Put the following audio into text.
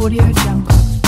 Audio Jungle.